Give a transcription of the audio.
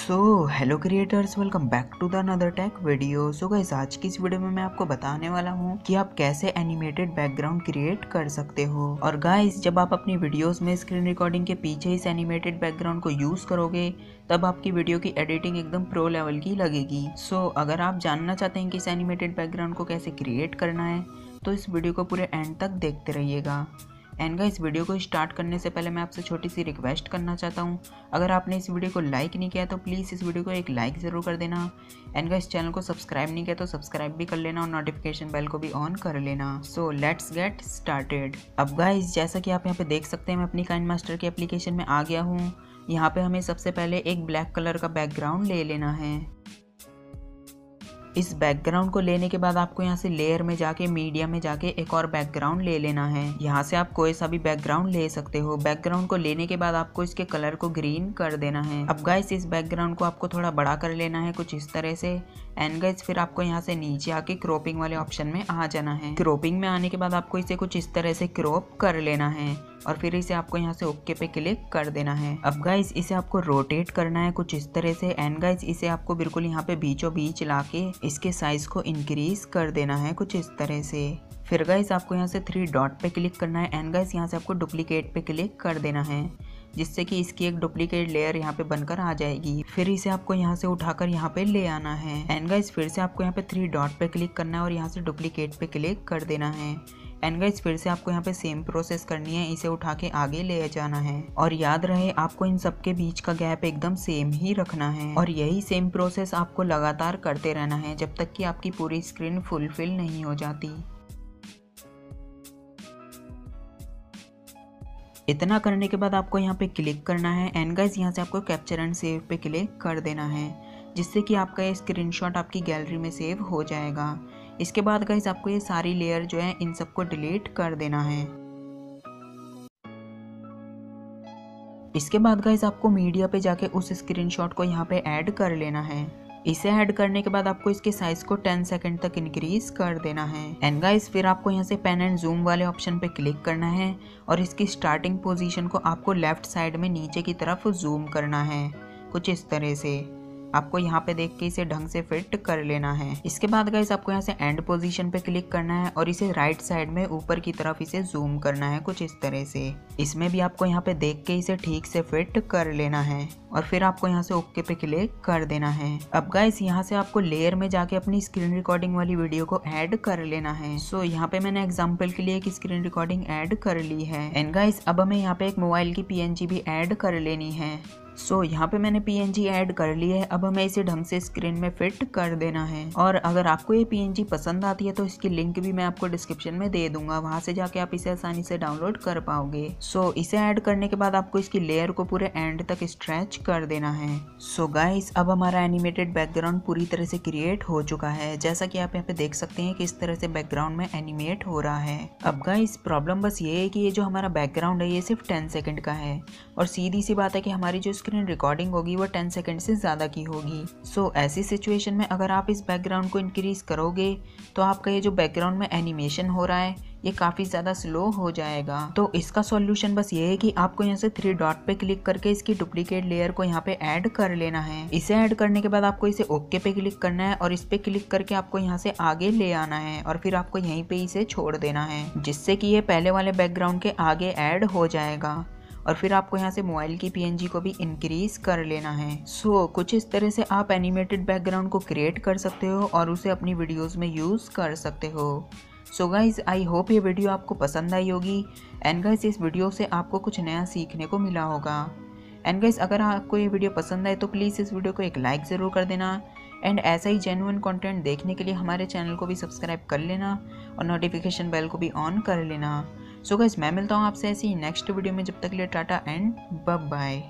So hello creators welcome back to the another tech video so guys आज की इस video में मैं आपको बताने वाला हूँ कि आप कैसे एनिमेटेड बैकग्राउंड क्रिएट कर सकते हो। और गाइस जब आप अपनी वीडियोस में स्क्रीन रिकॉर्डिंग के पीछे इस एनिमेटेड बैकग्राउंड को यूज़ करोगे तब आपकी वीडियो की एडिटिंग एकदम प्रो लेवल की लगेगी। सो so, अगर आप जानना चाहते हैं कि इस एनिमेटेड बैकग्राउंड को कैसे क्रिएट करना है तो इस वीडियो को पूरे एंड तक देखते रहिएगा। एंड इस वीडियो को स्टार्ट करने से पहले मैं आपसे छोटी सी रिक्वेस्ट करना चाहता हूँ। अगर आपने इस वीडियो को लाइक नहीं किया तो प्लीज़ इस वीडियो को एक लाइक ज़रूर कर देना। एंड इस चैनल को सब्सक्राइब नहीं किया तो सब्सक्राइब भी कर लेना और नोटिफिकेशन बेल को भी ऑन कर लेना। सो लेट्स गेट स्टार्टेड अब गाइज़ जैसा कि आप यहाँ पे देख सकते हैं, मैं अपनी काइन मास्टर की एप्लीकेशन में आ गया हूँ। यहाँ पर हमें सबसे पहले एक ब्लैक कलर का बैकग्राउंड ले लेना है। इस बैकग्राउंड को लेने के बाद आपको यहाँ से लेयर में जाके मीडिया में जाके एक और बैकग्राउंड ले लेना है। यहाँ से आप कोई सा भी बैकग्राउंड ले सकते हो। बैकग्राउंड को लेने के बाद आपको इसके कलर को ग्रीन कर देना है। अब गाइस इस बैकग्राउंड को आपको थोड़ा बड़ा कर लेना है कुछ इस तरह से। एंड गाइस फिर आपको यहाँ से नीचे आके क्रोपिंग वाले ऑप्शन में आ जाना है। क्रोपिंग में आने के बाद आपको इसे कुछ इस तरह से क्रोप कर लेना है। और फिर इसे आपको यहाँ से ओके पे क्लिक कर देना है। अब गाइस इसे आपको रोटेट करना है कुछ इस तरह से एंड गाइस इसे आपको बिल्कुल यहाँ पे बीचों बीच ला के इसके साइज़ को इंक्रीज कर देना है कुछ इस तरह से। फिर गाइस आपको यहाँ से थ्री डॉट पे क्लिक करना है एंड गाइस यहाँ से आपको डुप्लीकेट पे क्लिक कर देना है, जिससे कि इसकी एक डुप्लीकेट लेयर यहाँ पे बनकर आ जाएगी। फिर इसे आपको यहाँ से उठाकर यहाँ पे ले आना है। एंड गाइस फिर से आपको यहाँ पे थ्री डॉट पे क्लिक करना है और यहाँ से डुप्लीकेट पे क्लिक कर देना है। एंड गाइज़ फिर से आपको यहाँ पे सेम प्रोसेस करनी है। इसे उठा के आगे ले जाना है। और याद रहे, आपको इन सब के बीच का गैप एकदम सेम ही रखना है। और यही सेम प्रोसेस आपको लगातार करते रहना है, जब तक कि आपकी पूरी स्क्रीन फुलफिल नहीं हो जाती। इतना करने के बाद आपको यहाँ पे क्लिक करना है। एंड गाइज़ यहाँ से आपको कैप्चर एंड सेव पे क्लिक कर देना है, जिससे कि आपका ये स्क्रीनशॉट आपकी गैलरी में सेव हो जाएगा। इसके बाद गाइज़ आपको ये सारी लेयर जो है, इन सबको डिलीट कर देना है। इसके बाद गाइज़ आपको मीडिया पे जाके उस स्क्रीनशॉट को यहाँ पे ऐड कर लेना है। इसे ऐड करने के बाद आपको इसके साइज़ को 10 सेकंड तक इंक्रीज कर देना है। एंड गाइस फिर आपको यहाँ से पेन एंड जूम वाले ऑप्शन पे क्लिक करना है और इसकी स्टार्टिंग पोजीशन को आपको लेफ़्ट साइड में नीचे की तरफ़ जूम करना है। कुछ इस तरह से। आपको यहाँ पे देख के इसे ढंग से फिट कर लेना है। इसके बाद गाइस आपको यहाँ से एंड पोजीशन पे क्लिक करना है और इसे राइट साइड में ऊपर की तरफ़ इसे जूम करना है कुछ इस तरह से। इसमें भी आपको यहाँ पे देख के इसे ठीक से फिट कर लेना है और फिर आपको यहाँ से ओके पे क्लिक कर देना है। अब गाइस यहाँ से आपको लेयर में जाके अपनी स्क्रीन रिकॉर्डिंग वाली वीडियो को ऐड कर लेना है। सो यहाँ पे मैंने एग्ज़ाम्पल के लिए एक स्क्रीन रिकॉर्डिंग ऐड कर ली है। एंड गाइस अब हमें यहाँ पे एक मोबाइल की पीएनजी भी ऐड कर लेनी है। सो so, यहाँ पे मैंने PNG ऐड कर ली है। अब हमें इसे ढंग से स्क्रीन में फिट कर देना है। और अगर आपको ये PNG पसंद आती है तो इसकी लिंक भी मैं आपको डिस्क्रिप्शन में दे दूँगा। वहाँ से जाके आप इसे आसानी से डाउनलोड कर पाओगे। सो so, इसे ऐड करने के बाद आपको इसकी लेयर को पूरे एंड तक स्ट्रेच कर देना है। सो so, गाइस अब हमारा एनिमेटेड बैकग्राउंड पूरी तरह से क्रिएट हो चुका है। जैसा कि आप यहाँ पे देख सकते हैं कि इस तरह से बैकग्राउंड में एनिमेट हो रहा है। अब गाइस प्रॉब्लम बस ये है कि ये जो हमारा बैकग्राउंड है ये सिर्फ़ टेन सेकेंड का है। और सीधी सी बात है कि हमारी जो स्क्रीन रिकॉर्डिंग होगी वो टेन सेकेंड से ज़्यादा की होगी। सो so, ऐसी सिचुएशन में अगर आप इस बैकग्राउंड को इंक्रीज करोगे तो आपका ये जो बैकग्राउंड में एनिमेशन हो रहा है ये काफ़ी ज़्यादा स्लो हो जाएगा। तो इसका सॉल्यूशन बस ये है कि आपको यहाँ से थ्री डॉट पे क्लिक करके इसकी डुप्लीकेट लेयर को यहाँ पे ऐड कर लेना है। इसे ऐड करने के बाद आपको इसे ओके पे क्लिक करना है और इस पे क्लिक करके आपको यहाँ से आगे ले आना है और फिर आपको यहीं पे इसे छोड़ देना है जिससे कि ये पहले वाले बैकग्राउंड के आगे ऐड हो जाएगा। और फिर आपको यहाँ से मोबाइल की पीएनजी को भी इंक्रीज कर लेना है। सो so, कुछ इस तरह से आप एनिमेटेड बैकग्राउंड को क्रिएट कर सकते हो और उसे अपनी वीडियोस में यूज़ कर सकते हो। सो गाइज़ आई होप ये वीडियो आपको पसंद आई होगी। एंड गाइज़ इस वीडियो से आपको कुछ नया सीखने को मिला होगा। एंड गाइज़ अगर आपको ये वीडियो पसंद आए तो प्लीज़ इस वीडियो को एक लाइक ज़रूर कर देना। एंड ऐसा ही जेनुअन कंटेंट देखने के लिए हमारे चैनल को भी सब्सक्राइब कर लेना और नोटिफिकेशन बेल को भी ऑन कर लेना। सो so मैं मिलता हूँ आपसे ऐसी नेक्स्ट वीडियो में, जब तक लिए टाटा एंड बाय